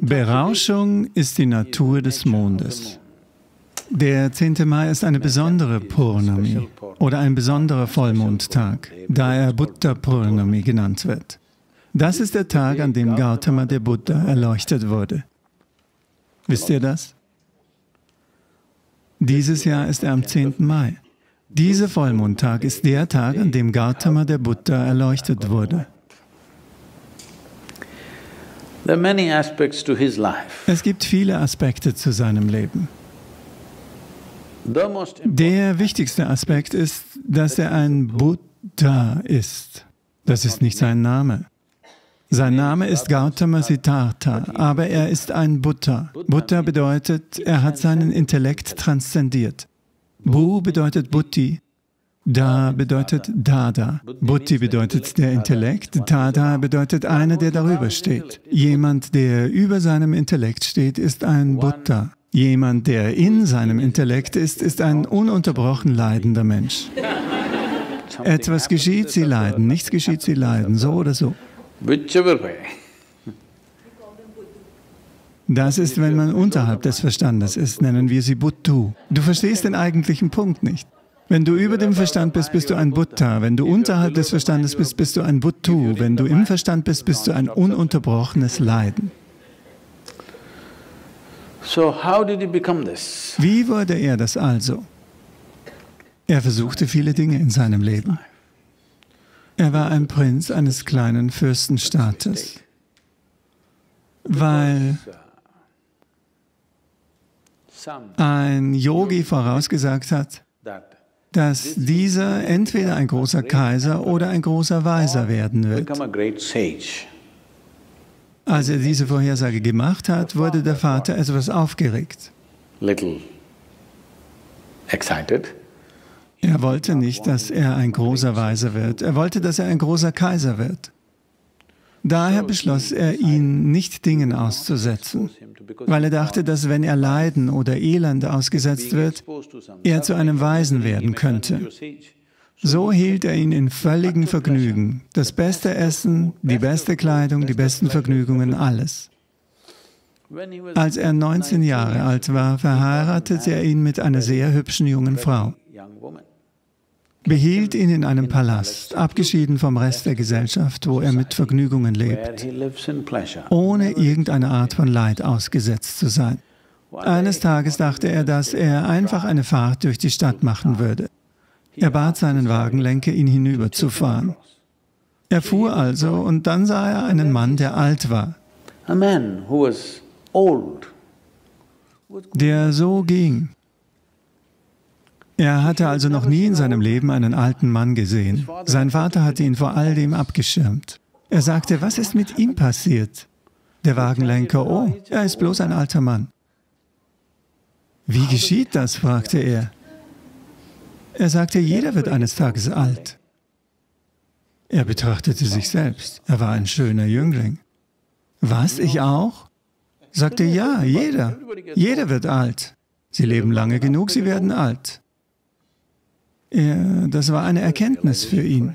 Berauschung ist die Natur des Mondes. Der 10. Mai ist eine besondere Purnami oder ein besonderer Vollmondtag, da er Buddha Purnami genannt wird. Das ist der Tag, an dem Gautama der Buddha erleuchtet wurde. Wisst ihr das? Dieses Jahr ist er am 10. Mai. Dieser Vollmondtag ist der Tag, an dem Gautama der Buddha erleuchtet wurde. Es gibt viele Aspekte zu seinem Leben. Der wichtigste Aspekt ist, dass er ein Buddha ist. Das ist nicht sein Name. Sein Name ist Gautama Siddhartha, aber er ist ein Buddha. Buddha bedeutet, er hat seinen Intellekt transzendiert. Bu bedeutet Buddhi, Da bedeutet Dada. Buddhi bedeutet der Intellekt, Dada bedeutet einer, der darüber steht. Jemand, der über seinem Intellekt steht, ist ein Buddha. Jemand, der in seinem Intellekt ist, ist ein ununterbrochen leidender Mensch. Etwas geschieht, sie leiden, nichts geschieht, sie leiden, so oder so. Das ist, wenn man unterhalb des Verstandes ist, nennen wir sie Buddhu. Du verstehst den eigentlichen Punkt nicht. Wenn du über dem Verstand bist, bist du ein Buddha. Wenn du unterhalb des Verstandes bist, bist du ein Buddhu. Wenn du im Verstand bist, bist du ein ununterbrochenes Leiden. Wie wurde er das also? Er versuchte viele Dinge in seinem Leben. Er war ein Prinz eines kleinen Fürstenstaates, weil ein Yogi vorausgesagt hat, dass dieser entweder ein großer Kaiser oder ein großer Weiser werden wird. Als er diese Vorhersage gemacht hat, wurde der Vater etwas aufgeregt. Er wollte nicht, dass er ein großer Weiser wird. Er wollte, dass er ein großer Kaiser wird. Daher beschloss er, ihn nicht Dingen auszusetzen, weil er dachte, dass wenn er Leiden oder Elend ausgesetzt wird, er zu einem Weisen werden könnte. So hielt er ihn in völligem Vergnügen. Das beste Essen, die beste Kleidung, die besten Vergnügungen, alles. Als er 19 Jahre alt war, verheiratete er ihn mit einer sehr hübschen jungen Frau. Behielt ihn in einem Palast, abgeschieden vom Rest der Gesellschaft, wo er mit Vergnügungen lebt, ohne irgendeine Art von Leid ausgesetzt zu sein. Eines Tages dachte er, dass er einfach eine Fahrt durch die Stadt machen würde. Er bat seinen Wagenlenker, ihn hinüberzufahren. Er fuhr also und dann sah er einen Mann, der alt war, der so ging. Er hatte also noch nie in seinem Leben einen alten Mann gesehen. Sein Vater hatte ihn vor all dem abgeschirmt. Er sagte, was ist mit ihm passiert? Der Wagenlenker, oh, er ist bloß ein alter Mann. Wie geschieht das? fragte er. Er sagte, jeder wird eines Tages alt. Er betrachtete sich selbst. Er war ein schöner Jüngling. Was, ich auch? Sagte, ja, jeder. Jeder wird alt. Sie leben lange genug, sie werden alt. Er, das war eine Erkenntnis für ihn.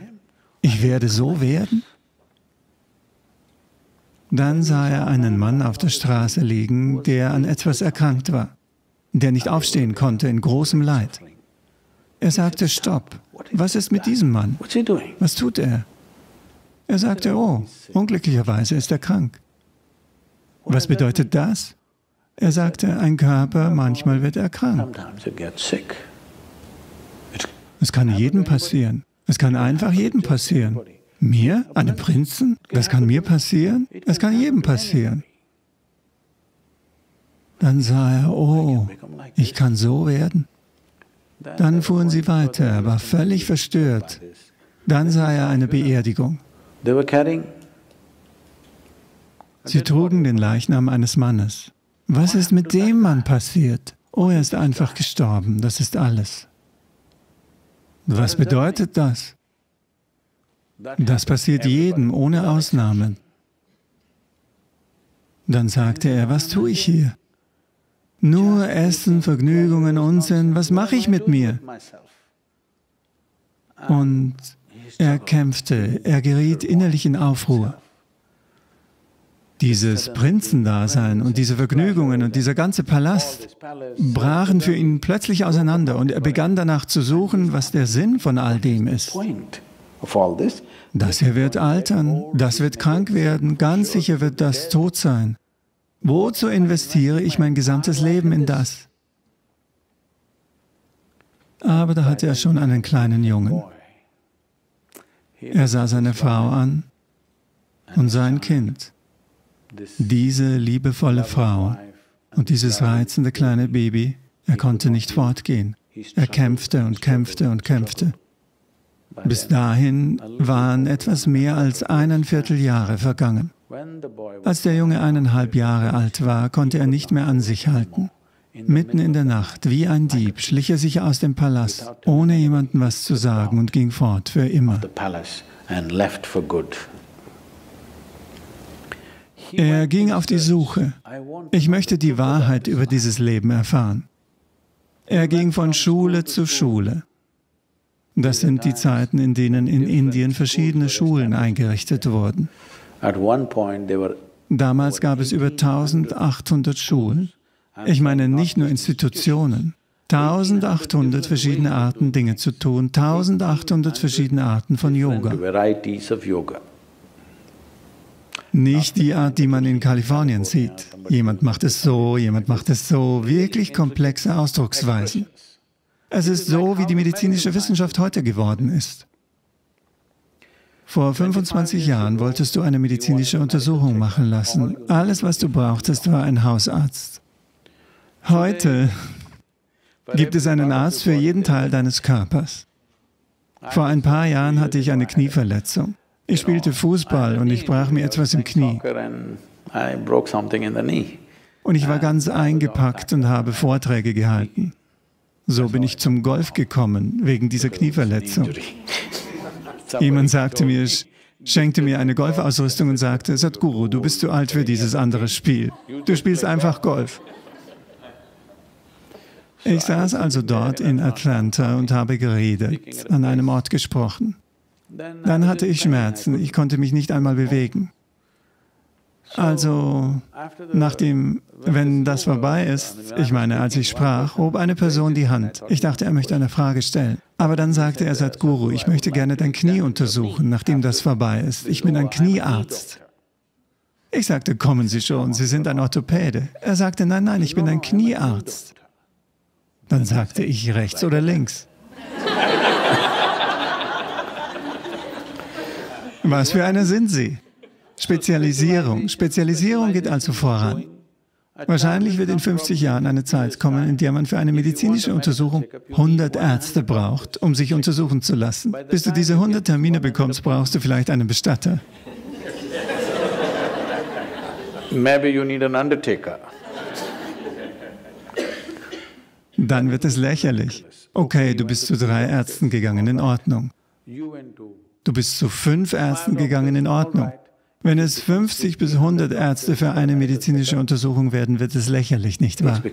Ich werde so werden? Dann sah er einen Mann auf der Straße liegen, der an etwas erkrankt war, der nicht aufstehen konnte in großem Leid. Er sagte, stopp, was ist mit diesem Mann? Was tut er? Er sagte, oh, unglücklicherweise ist er krank. Was bedeutet das? Er sagte, ein Körper, manchmal wird er krank. Es kann jedem passieren. Es kann einfach jedem passieren. Mir? Einem Prinzen? Das kann mir passieren? Es kann jedem passieren. Dann sah er, oh, ich kann so werden. Dann fuhren sie weiter, er war völlig verstört. Dann sah er eine Beerdigung. Sie trugen den Leichnam eines Mannes. Was ist mit dem Mann passiert? Oh, er ist einfach gestorben, das ist alles. Was bedeutet das? Das passiert jedem, ohne Ausnahmen. Dann sagte er, was tue ich hier? Nur Essen, Vergnügungen, Unsinn, was mache ich mit mir? Und er kämpfte, er geriet innerlich in Aufruhr. Dieses Prinzendasein und diese Vergnügungen und dieser ganze Palast brachen für ihn plötzlich auseinander und er begann danach zu suchen, was der Sinn von all dem ist. Das hier wird altern, das wird krank werden, ganz sicher wird das tot sein. Wozu investiere ich mein gesamtes Leben in das? Aber da hatte er schon einen kleinen Jungen. Er sah seine Frau an und sein Kind. Diese liebevolle Frau und dieses reizende kleine Baby, er konnte nicht fortgehen. Er kämpfte und kämpfte und kämpfte. Bis dahin waren etwas mehr als eineinviertel Jahre vergangen. Als der Junge eineinhalb Jahre alt war, konnte er nicht mehr an sich halten. Mitten in der Nacht, wie ein Dieb, schlich er sich aus dem Palast, ohne jemandem was zu sagen und ging fort für immer. Er ging auf die Suche. Ich möchte die Wahrheit über dieses Leben erfahren. Er ging von Schule zu Schule. Das sind die Zeiten, in denen in Indien verschiedene Schulen eingerichtet wurden. Damals gab es über 1800 Schulen. Ich meine nicht nur Institutionen. 1800 verschiedene Arten, Dinge zu tun, 1800 verschiedene Arten von Yoga. Nicht die Art, die man in Kalifornien sieht. Jemand macht es so, jemand macht es so, wirklich komplexe Ausdrucksweisen. Es ist so, wie die medizinische Wissenschaft heute geworden ist. Vor 25 Jahren wolltest du eine medizinische Untersuchung machen lassen. Alles, was du brauchtest, war ein Hausarzt. Heute gibt es einen Arzt für jeden Teil deines Körpers. Vor ein paar Jahren hatte ich eine Knieverletzung. Ich spielte Fußball und ich brach mir etwas im Knie. Und ich war ganz eingepackt und habe Vorträge gehalten. So bin ich zum Golf gekommen, wegen dieser Knieverletzung. Jemand sagte mir, schenkte mir eine Golfausrüstung und sagte, Sadhguru, du bist zu alt für dieses andere Spiel. Du spielst einfach Golf. Ich saß also dort in Atlanta und habe geredet, an einem Ort gesprochen. Dann hatte ich Schmerzen, ich konnte mich nicht einmal bewegen. Also, nachdem, wenn das vorbei ist, ich meine, als ich sprach, hob eine Person die Hand. Ich dachte, er möchte eine Frage stellen. Aber dann sagte er, Sadhguru, ich möchte gerne dein Knie untersuchen, nachdem das vorbei ist. Ich bin ein Kniearzt. Ich sagte, kommen Sie schon, Sie sind ein Orthopäde. Er sagte, nein, nein, ich bin ein Kniearzt. Dann sagte ich rechts oder links. Was für eine sind Sie? Spezialisierung. Spezialisierung geht also voran. Wahrscheinlich wird in 50 Jahren eine Zeit kommen, in der man für eine medizinische Untersuchung 100 Ärzte braucht, um sich untersuchen zu lassen. Bis du diese 100 Termine bekommst, brauchst du vielleicht einen Bestatter. Maybe you need an undertaker. Dann wird es lächerlich. Okay, du bist zu drei Ärzten gegangen, in Ordnung. Du bist zu fünf Ärzten gegangen, in Ordnung. Wenn es 50 bis 100 Ärzte für eine medizinische Untersuchung werden, wird es lächerlich, nicht wahr?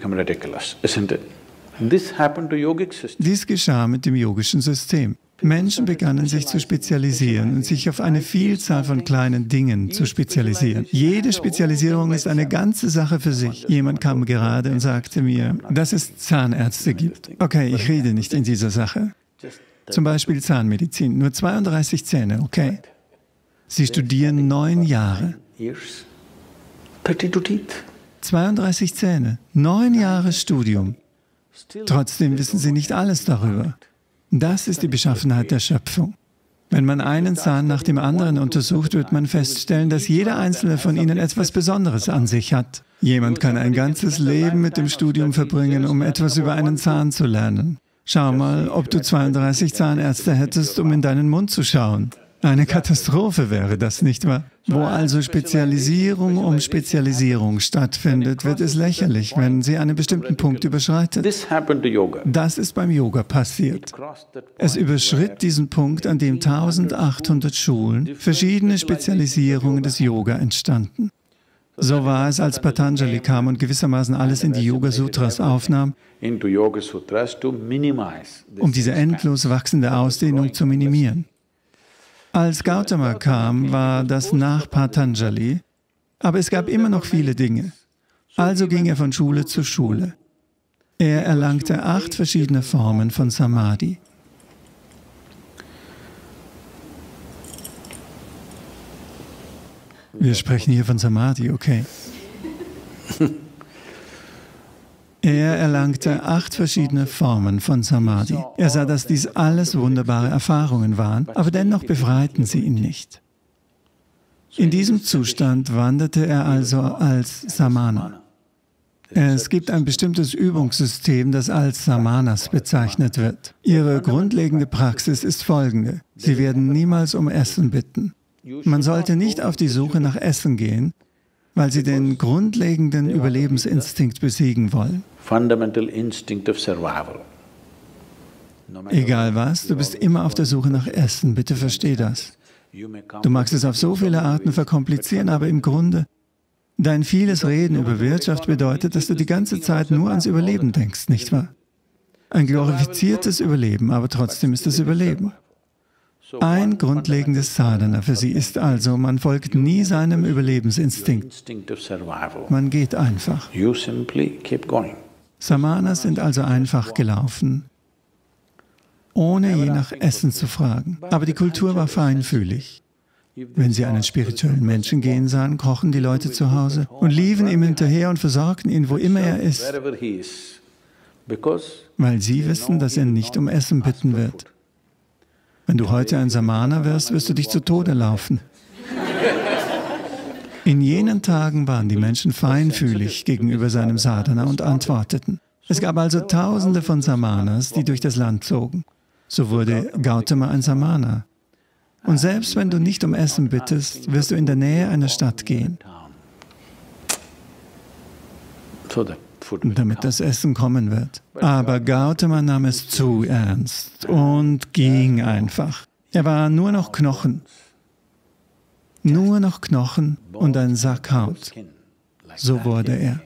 Dies geschah mit dem yogischen System. Menschen begannen sich zu spezialisieren und sich auf eine Vielzahl von kleinen Dingen zu spezialisieren. Jede Spezialisierung ist eine ganze Sache für sich. Jemand kam gerade und sagte mir, dass es Zahnärzte gibt. Okay, ich rede nicht in dieser Sache. Zum Beispiel Zahnmedizin, nur 32 Zähne, okay? Sie studieren neun Jahre. 32 Zähne, neun Jahre Studium. Trotzdem wissen Sie nicht alles darüber. Das ist die Beschaffenheit der Schöpfung. Wenn man einen Zahn nach dem anderen untersucht, wird man feststellen, dass jeder einzelne von ihnen etwas Besonderes an sich hat. Jemand kann ein ganzes Leben mit dem Studium verbringen, um etwas über einen Zahn zu lernen. Schau mal, ob du 32 Zahnärzte hättest, um in deinen Mund zu schauen. Eine Katastrophe wäre das, nicht wahr? Wo also Spezialisierung um Spezialisierung stattfindet, wird es lächerlich, wenn sie einen bestimmten Punkt überschreitet. Das ist beim Yoga passiert. Es überschritt diesen Punkt, an dem 1800 Schulen, verschiedene Spezialisierungen des Yoga entstanden. So war es, als Patanjali kam und gewissermaßen alles in die Yoga Sutras aufnahm, um diese endlos wachsende Ausdehnung zu minimieren. Als Gautama kam, war das nach Patanjali, Aber es gab immer noch viele Dinge. Also ging er von Schule zu Schule. Er erlangte acht verschiedene Formen von Samadhi. Wir sprechen hier von Samadhi, okay. Er erlangte acht verschiedene Formen von Samadhi. Er sah, dass dies alles wunderbare Erfahrungen waren, aber dennoch befreiten sie ihn nicht. In diesem Zustand wanderte er also als Samana. Es gibt ein bestimmtes Übungssystem, das als Samanas bezeichnet wird. Ihre grundlegende Praxis ist folgende. Sie werden niemals um Essen bitten. Man sollte nicht auf die Suche nach Essen gehen, weil sie den grundlegenden Überlebensinstinkt besiegen wollen. Egal was, du bist immer auf der Suche nach Essen, bitte versteh das. Du magst es auf so viele Arten verkomplizieren, aber im Grunde, dein vieles Reden über Wirtschaft bedeutet, dass du die ganze Zeit nur ans Überleben denkst, nicht wahr? Ein glorifiziertes Überleben, aber trotzdem ist es Überleben. Ein grundlegendes Sadhana für sie ist also, man folgt nie seinem Überlebensinstinkt. Man geht einfach. Samanas sind also einfach gelaufen, ohne je nach Essen zu fragen. Aber die Kultur war feinfühlig. Wenn sie einen spirituellen Menschen gehen sahen, kochen die Leute zu Hause und liefen ihm hinterher und versorgten ihn, wo immer er ist, weil sie wissen, dass er nicht um Essen bitten wird. Wenn du heute ein Samana wirst, wirst du dich zu Tode laufen. In jenen Tagen waren die Menschen feinfühlig gegenüber seinem Sadhana und antworteten. Es gab also Tausende von Samanas, die durch das Land zogen. So wurde Gautama ein Samana. Und selbst wenn du nicht um Essen bittest, wirst du in der Nähe einer Stadt gehen, damit das Essen kommen wird. Aber Gautama nahm es zu ernst und ging einfach. Er war nur noch Knochen, nur noch Knochen und ein Sack Haut. So wurde er.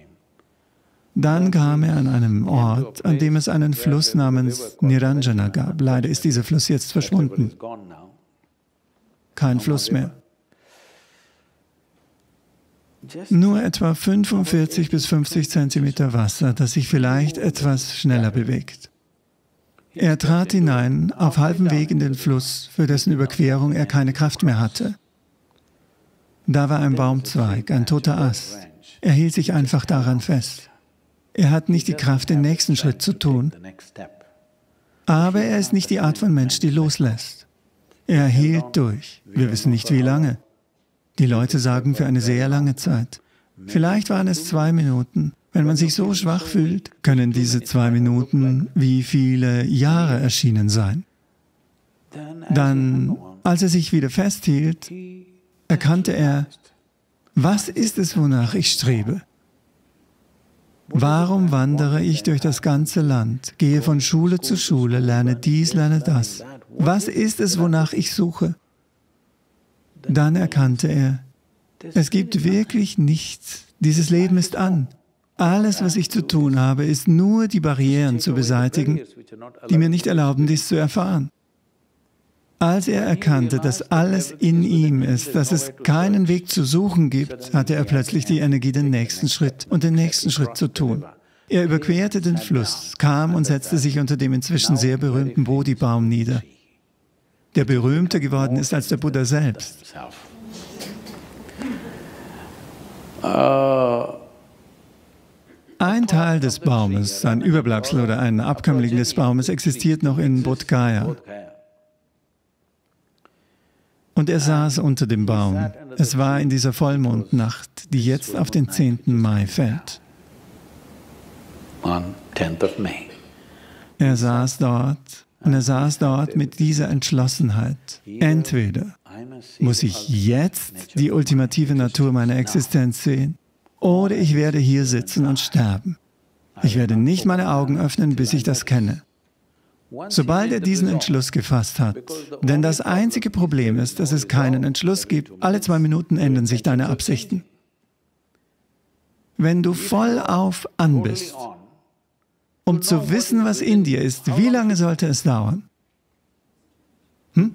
Dann kam er an einem Ort, an dem es einen Fluss namens Niranjana gab. Leider ist dieser Fluss jetzt verschwunden. Kein Fluss mehr. Nur etwa 45 bis 50 Zentimeter Wasser, das sich vielleicht etwas schneller bewegt. Er trat hinein, auf halbem Weg in den Fluss, für dessen Überquerung er keine Kraft mehr hatte. Da war ein Baumzweig, ein toter Ast. Er hielt sich einfach daran fest. Er hat nicht die Kraft, den nächsten Schritt zu tun. Aber er ist nicht die Art von Mensch, die loslässt. Er hielt durch. Wir wissen nicht, wie lange. Die Leute sagen für eine sehr lange Zeit. Vielleicht waren es zwei Minuten. Wenn man sich so schwach fühlt, können diese zwei Minuten wie viele Jahre erschienen sein. Dann, als er sich wieder festhielt, erkannte er, was ist es, wonach ich strebe? Warum wandere ich durch das ganze Land, gehe von Schule zu Schule, lerne dies, lerne das? Was ist es, wonach ich suche? Dann erkannte er, es gibt wirklich nichts. Dieses Leben ist an. Alles, was ich zu tun habe, ist nur die Barrieren zu beseitigen, die mir nicht erlauben, dies zu erfahren. Als er erkannte, dass alles in ihm ist, dass es keinen Weg zu suchen gibt, hatte er plötzlich die Energie, den nächsten Schritt und den nächsten Schritt zu tun. Er überquerte den Fluss, kam und setzte sich unter dem inzwischen sehr berühmten Bodhi-Baum nieder, der berühmter geworden ist als der Buddha selbst. Ein Teil des Baumes, ein Überbleibsel oder ein Abkömmling des Baumes existiert noch in Bodh Gaya. Und er saß unter dem Baum. Es war in dieser Vollmondnacht, die jetzt auf den 10. Mai fällt. Er saß dort und er saß dort mit dieser Entschlossenheit. Entweder muss ich jetzt die ultimative Natur meiner Existenz sehen, oder ich werde hier sitzen und sterben. Ich werde nicht meine Augen öffnen, bis ich das kenne. Sobald er diesen Entschluss gefasst hat, denn das einzige Problem ist, dass es keinen Entschluss gibt, alle zwei Minuten ändern sich deine Absichten. Wenn du voll auf an bist, um zu wissen, was in dir ist, wie lange sollte es dauern? Hm?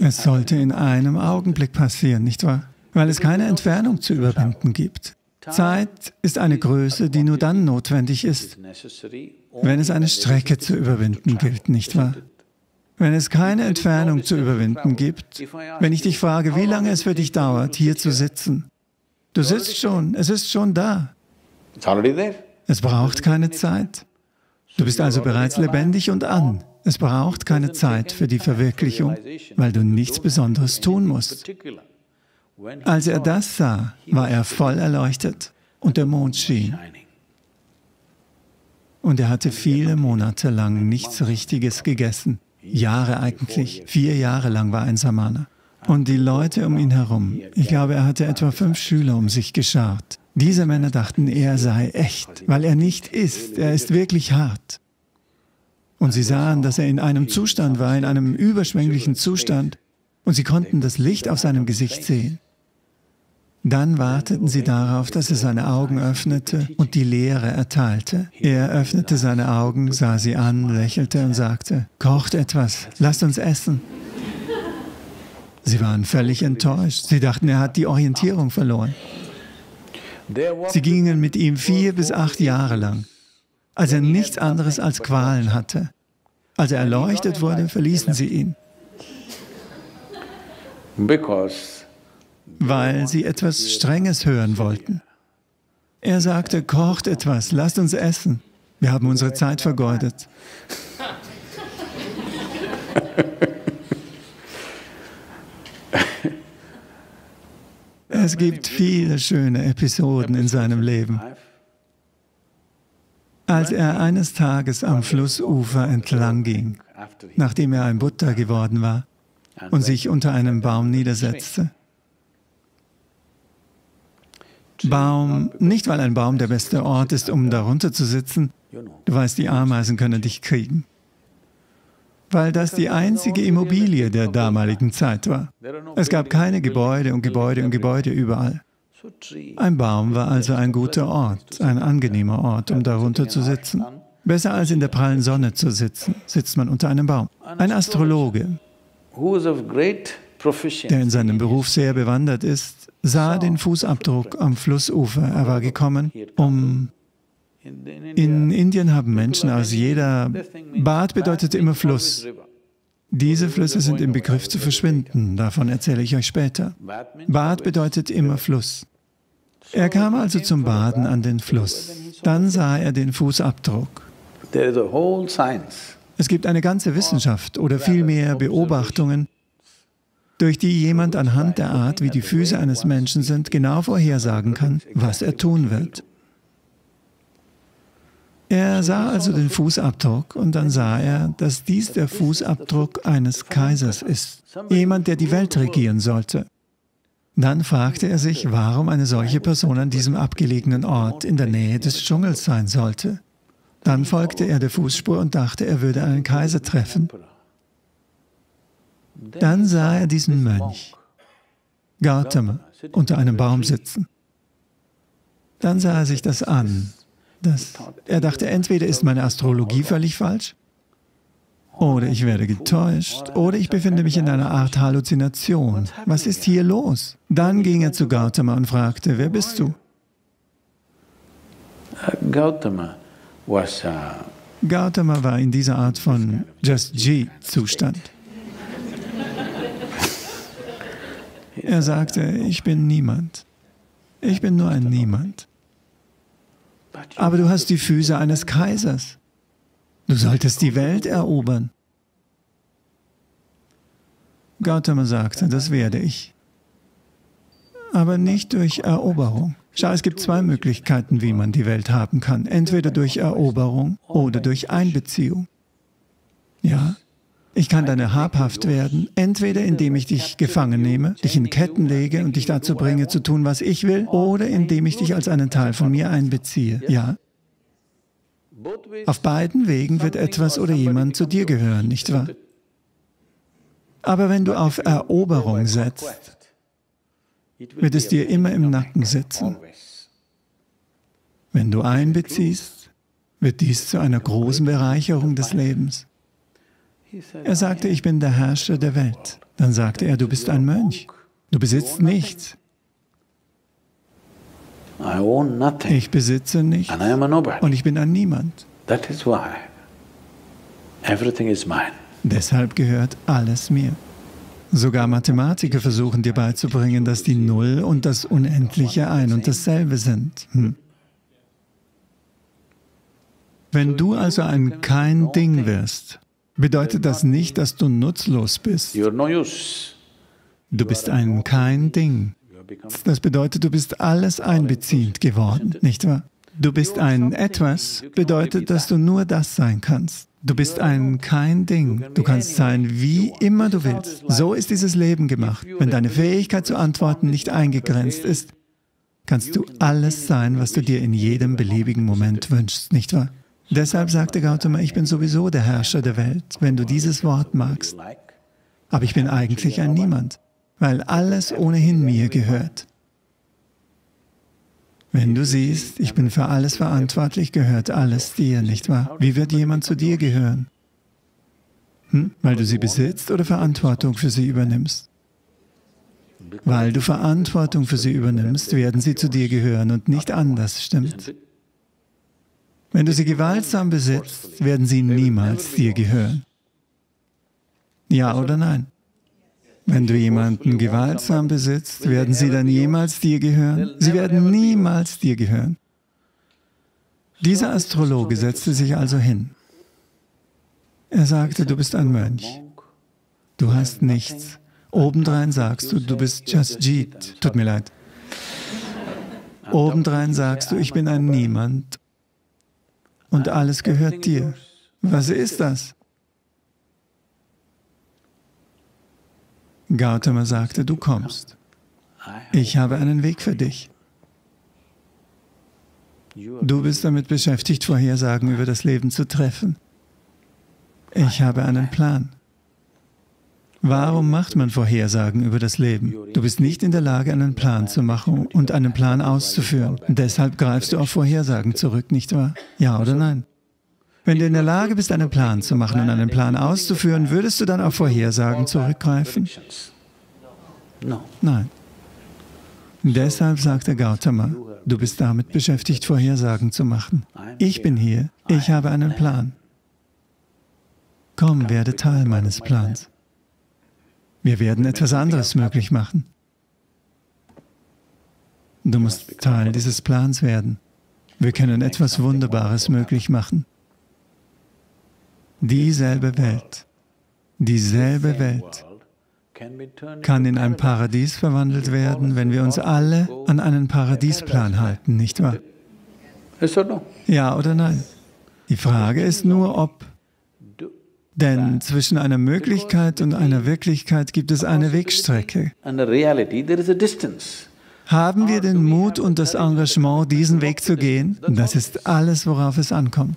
Es sollte in einem Augenblick passieren, nicht wahr? weil es keine Entfernung zu überwinden gibt. Zeit ist eine Größe, die nur dann notwendig ist, wenn es eine Strecke zu überwinden gilt, nicht wahr? Wenn es keine Entfernung zu überwinden gibt, wenn ich dich frage, wie lange es für dich dauert, hier zu sitzen, du sitzt schon, es ist schon da. Es braucht keine Zeit. Du bist also bereits lebendig und an. Es braucht keine Zeit für die Verwirklichung, weil du nichts Besonderes tun musst. Als er das sah, war er voll erleuchtet und der Mond schien. Und er hatte viele Monate lang nichts Richtiges gegessen. Jahre eigentlich. Vier Jahre lang war ein Samana. Und die Leute um ihn herum, ich glaube, er hatte etwa fünf Schüler um sich geschart. Diese Männer dachten, er sei echt, weil er nicht ist. Er ist wirklich hart. Und sie sahen, dass er in einem Zustand war, in einem überschwänglichen Zustand, und sie konnten das Licht auf seinem Gesicht sehen. Dann warteten sie darauf, dass er seine Augen öffnete und die Lehre erteilte. Er öffnete seine Augen, sah sie an, lächelte und sagte, kocht etwas, lasst uns essen. Sie waren völlig enttäuscht. Sie dachten, er hat die Orientierung verloren. Sie gingen mit ihm vier bis acht Jahre lang, als er nichts anderes als Qualen hatte. Als er erleuchtet wurde, verließen sie ihn. Weil sie etwas Strenges hören wollten. Er sagte, kocht etwas, lasst uns essen. Wir haben unsere Zeit vergeudet. Es gibt viele schöne Episoden in seinem Leben. Als er eines Tages am Flussufer entlang ging, nachdem er ein Buddha geworden war, und sich unter einem Baum niedersetzte. Baum, nicht weil ein Baum der beste Ort ist, um darunter zu sitzen, du weißt, die Ameisen können dich kriegen weil das die einzige Immobilie der damaligen Zeit war. Es gab keine Gebäude und Gebäude und Gebäude überall. Ein Baum war also ein guter Ort, ein angenehmer Ort, um darunter zu sitzen. Besser als in der prallen Sonne zu sitzen, sitzt man unter einem Baum. Ein Astrologe, der in seinem Beruf sehr bewandert ist, sah den Fußabdruck am Flussufer. Er war gekommen, um in Indien haben Menschen aus jeder... Bad bedeutet immer Fluss. Diese Flüsse sind im Begriff zu verschwinden, davon erzähle ich euch später. Bad bedeutet immer Fluss. Er kam also zum Baden an den Fluss. Dann sah er den Fußabdruck. Es gibt eine ganze Wissenschaft oder vielmehr Beobachtungen, durch die jemand anhand der Art, wie die Füße eines Menschen sind, genau vorhersagen kann, was er tun wird. Er sah also den Fußabdruck und dann sah er, dass dies der Fußabdruck eines Kaisers ist, jemand, der die Welt regieren sollte. Dann fragte er sich, warum eine solche Person an diesem abgelegenen Ort in der Nähe des Dschungels sein sollte. Dann folgte er der Fußspur und dachte, er würde einen Kaiser treffen. Dann sah er diesen Mönch, Gautama, unter einem Baum sitzen. Dann sah er sich das an das, er dachte, entweder ist meine Astrologie völlig falsch, oder ich werde getäuscht, oder ich befinde mich in einer Art Halluzination. Was ist hier los? Dann ging er zu Gautama und fragte, wer bist du? Gautama Gautama war in dieser Art von Just G-Zustand. Er sagte, ich bin niemand. Ich bin nur ein Niemand. Aber du hast die Füße eines Kaisers. Du solltest die Welt erobern. Gautama sagte, das werde ich. Aber nicht durch Eroberung. Schau, es gibt zwei Möglichkeiten, wie man die Welt haben kann. Entweder durch Eroberung oder durch Einbeziehung. Ja, ich kann deine habhaft werden, entweder indem ich dich gefangen nehme, dich in Ketten lege und dich dazu bringe, zu tun, was ich will, oder indem ich dich als einen Teil von mir einbeziehe. Ja? Auf beiden Wegen wird etwas oder jemand zu dir gehören, nicht wahr? Aber wenn du auf Eroberung setzt, wird es dir immer im Nacken sitzen. Wenn du einbeziehst, wird dies zu einer großen Bereicherung des Lebens. Er sagte, ich bin der Herrscher der Welt. Dann sagte er, du bist ein Mönch. Du besitzt nichts. Ich besitze nichts und ich bin ein Niemand. Deshalb gehört alles mir. Sogar Mathematiker versuchen dir beizubringen, dass die Null und das Unendliche ein und dasselbe sind. Hm. Wenn du also ein kein Ding wirst, bedeutet das nicht, dass du nutzlos bist. Du bist ein kein Ding. Das bedeutet, du bist alles einbeziehend geworden, nicht wahr? Du bist ein etwas, bedeutet, dass du nur das sein kannst. Du bist ein kein Ding. Du kannst sein, wie immer du willst. So ist dieses Leben gemacht. Wenn deine Fähigkeit zu antworten nicht eingegrenzt ist, kannst du alles sein, was du dir in jedem beliebigen Moment wünschst, nicht wahr? Deshalb sagte Gautama, ich bin sowieso der Herrscher der Welt, wenn du dieses Wort magst. Aber ich bin eigentlich ein Niemand, weil alles ohnehin mir gehört. Wenn du siehst, ich bin für alles verantwortlich, gehört alles dir, nicht wahr? Wie wird jemand zu dir gehören? Hm? Weil du sie besitzt oder Verantwortung für sie übernimmst? Weil du Verantwortung für sie übernimmst, werden sie zu dir gehören und nicht anders, stimmt? Wenn du sie gewaltsam besitzt, werden sie niemals dir gehören. Ja oder nein? Wenn du jemanden gewaltsam besitzt, werden sie dann jemals dir gehören? Sie werden niemals dir gehören. Dieser Astrologe setzte sich also hin. Er sagte, du bist ein Mönch. Du hast nichts. Obendrein sagst du, du bist Jasjit. Tut mir leid. Obendrein sagst du, ich bin ein Niemand und alles gehört dir. Was ist das? Gautama sagte, du kommst. Ich habe einen Weg für dich. Du bist damit beschäftigt, Vorhersagen über das Leben zu treffen. Ich habe einen Plan. Warum macht man Vorhersagen über das Leben? Du bist nicht in der Lage, einen Plan zu machen und einen Plan auszuführen. Deshalb greifst du auf Vorhersagen zurück, nicht wahr? Ja oder nein? Wenn du in der Lage bist, einen Plan zu machen und einen Plan auszuführen, würdest du dann auf Vorhersagen zurückgreifen? Nein. Deshalb sagte Gautama, du bist damit beschäftigt, Vorhersagen zu machen. Ich bin hier, ich habe einen Plan. Komm, werde Teil meines Plans. Wir werden etwas anderes möglich machen. Du musst Teil dieses Plans werden. Wir können etwas Wunderbares möglich machen. Dieselbe Welt, dieselbe Welt kann in ein Paradies verwandelt werden, wenn wir uns alle an einen Paradiesplan halten, nicht wahr? Ja oder nein? Die Frage ist nur, ob denn zwischen einer Möglichkeit und einer Wirklichkeit gibt es eine Wegstrecke. Haben wir den Mut und das Engagement, diesen Weg zu gehen? Das ist alles, worauf es ankommt.